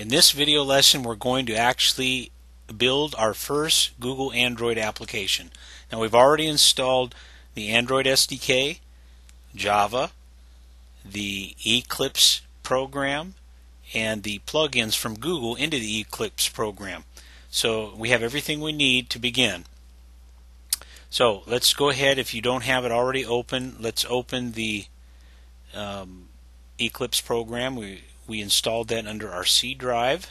In this video lesson we're going to actually build our first Google Android application. Now we've already installed the Android SDK, Java, the Eclipse program, and the plugins from Google into the Eclipse program. So we have everything we need to begin. So let's go ahead, if you don't have it already open, let's open the um, Eclipse program. We, we installed that under our C drive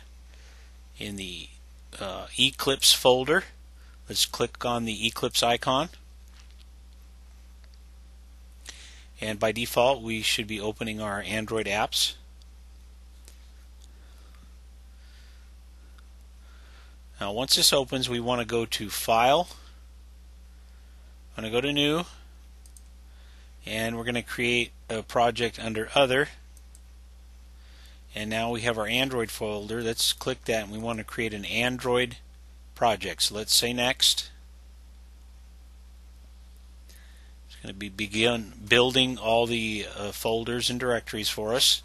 in the uh, Eclipse folder. Let's click on the Eclipse icon. And by default, we should be opening our Android apps. Now once this opens we want to go to File, I'm going to go to New, and we're going to create a project under Other. And now we have our Android folder. Let's click that and we want to create an Android project. So let's say Next. It's going to be begin building all the uh, folders and directories for us.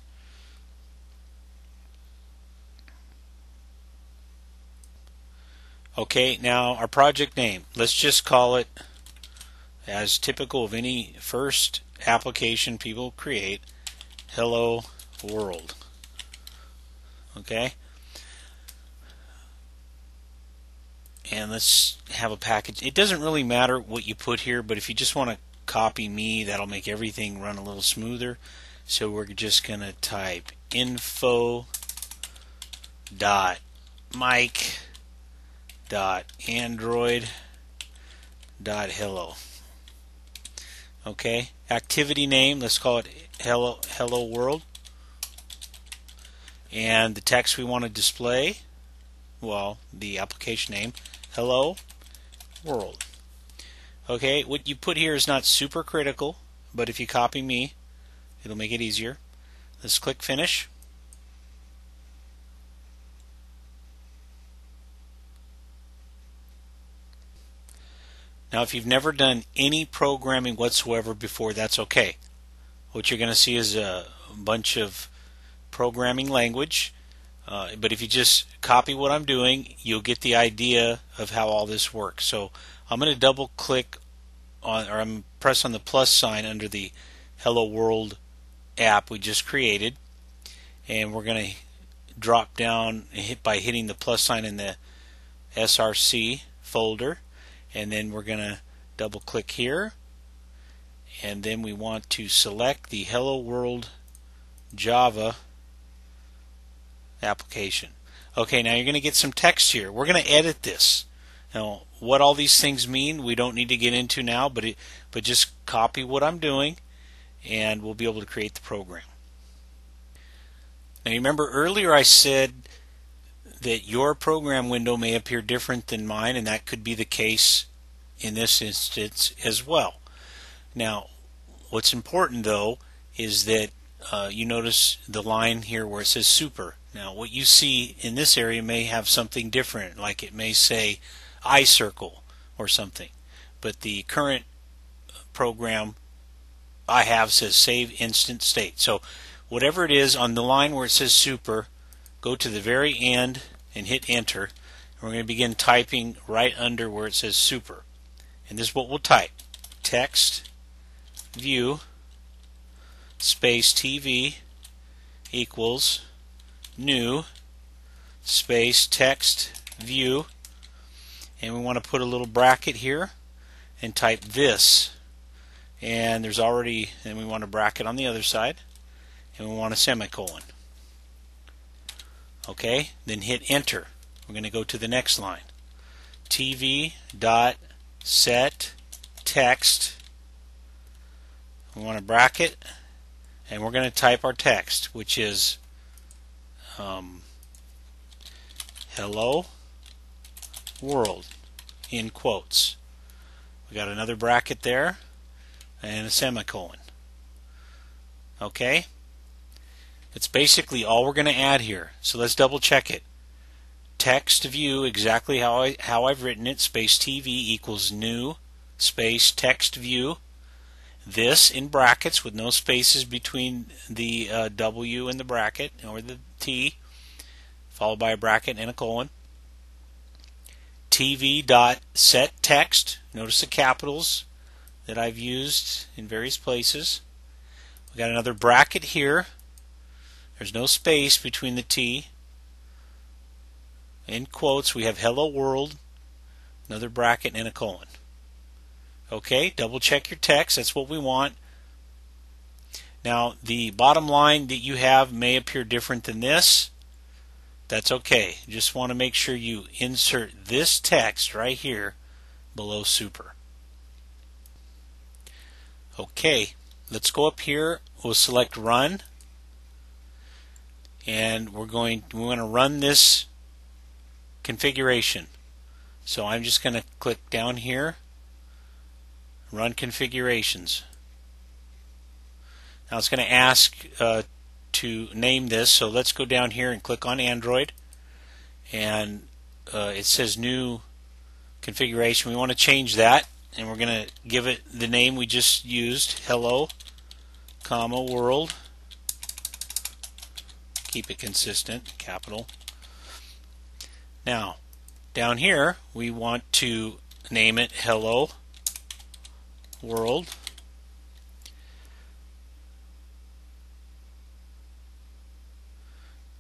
Okay, now our project name. Let's just call it, as typical of any first application people create, Hello World. Okay? And let's have a package. It doesn't really matter what you put here, but if you just want to copy me, that'll make everything run a little smoother. So we're just going to type info dot Mike dot android dot hello okay activity name let's call it hello hello world and the text we want to display well the application name hello world. Okay what you put here is not super critical but if you copy me it'll make it easier. Let's click finish. Now, if you've never done any programming whatsoever before, that's okay. What you're going to see is a bunch of programming language, uh, but if you just copy what I'm doing, you'll get the idea of how all this works. So I'm going to double click on, or I'm press on the plus sign under the Hello World app we just created, and we're going to drop down hit by hitting the plus sign in the SRC folder and then we're going to double click here and then we want to select the Hello World Java application. Okay, now you're going to get some text here. We're going to edit this. Now, what all these things mean, we don't need to get into now, but it, but just copy what I'm doing, and we'll be able to create the program. Now, you remember earlier I said that your program window may appear different than mine, and that could be the case in this instance as well. Now, what's important though is that uh, you notice the line here where it says super. Now, what you see in this area may have something different, like it may say icicle or something. But the current program I have says save instant state. So, whatever it is on the line where it says super, go to the very end and hit enter. And we're going to begin typing right under where it says super. And this is what we'll type. Text view space TV equals new space text view. And we want to put a little bracket here and type this. And there's already and we want a bracket on the other side. And we want a semicolon. Okay then hit enter. We're going to go to the next line. TV dot set text. We want a bracket, and we're going to type our text, which is um, hello world in quotes. We got another bracket there and a semicolon. Okay? It's basically all we're going to add here. So let's double check it text view exactly how, I, how I've written it, space TV equals new space text view. This in brackets with no spaces between the uh, W and the bracket or the T. followed by a bracket and a colon. TV dot set text. Notice the capitals that I've used in various places. We got another bracket here. There's no space between the T. In quotes, we have hello world, another bracket, and a colon. Okay, double check your text. That's what we want. Now, the bottom line that you have may appear different than this. That's okay. Just want to make sure you insert this text right here below super. Okay, let's go up here. We'll select run. And we're going we want to run this configuration. So I'm just going to click down here, run configurations. Now it's going to ask uh, to name this, so let's go down here and click on Android. And uh, it says new configuration. We want to change that, and we're going to give it the name we just used, hello, comma, world. Keep it consistent, capital. Now, down here, we want to name it hello, world.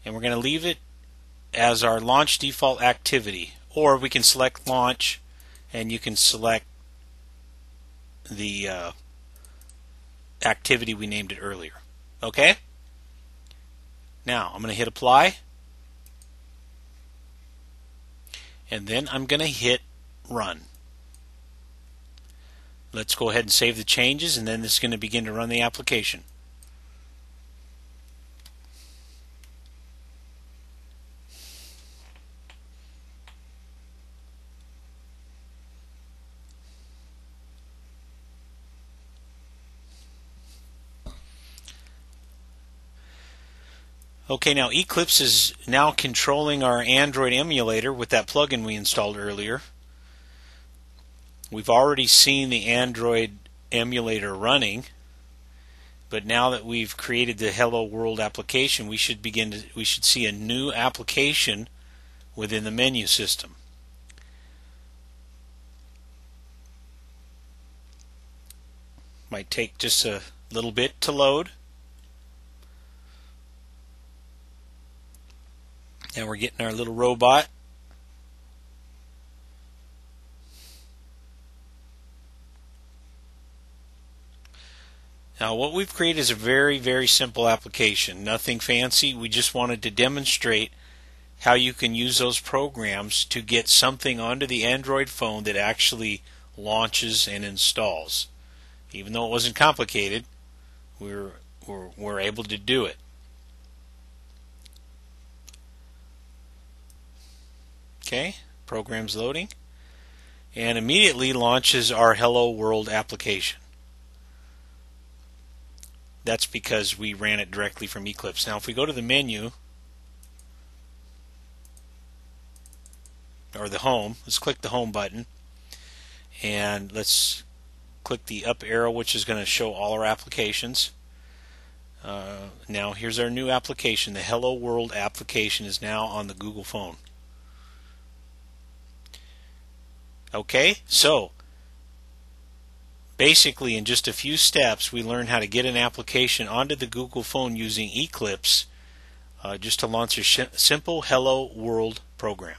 and we're going to leave it as our launch default activity or we can select launch and you can select the uh, activity we named it earlier okay? Now I'm going to hit apply. And then I'm going to hit run let's go ahead and save the changes and then this is going to begin to run the application Okay, now Eclipse is now controlling our Android emulator with that plugin we installed earlier. We've already seen the Android emulator running, but now that we've created the Hello World application, we should begin to we should see a new application within the menu system. Might take just a little bit to load. And we're getting our little robot. Now what we've created is a very, very simple application. Nothing fancy. We just wanted to demonstrate how you can use those programs to get something onto the Android phone that actually launches and installs. Even though it wasn't complicated, we're, we're, we're able to do it. Okay, program's loading. And immediately launches our Hello World application. That's because we ran it directly from Eclipse. Now if we go to the menu, or the home, let's click the home button and let's click the up arrow which is going to show all our applications. Uh, now here's our new application. The Hello World application is now on the Google phone. Okay, so basically in just a few steps we learn how to get an application onto the Google phone using Eclipse uh, just to launch a simple Hello World program.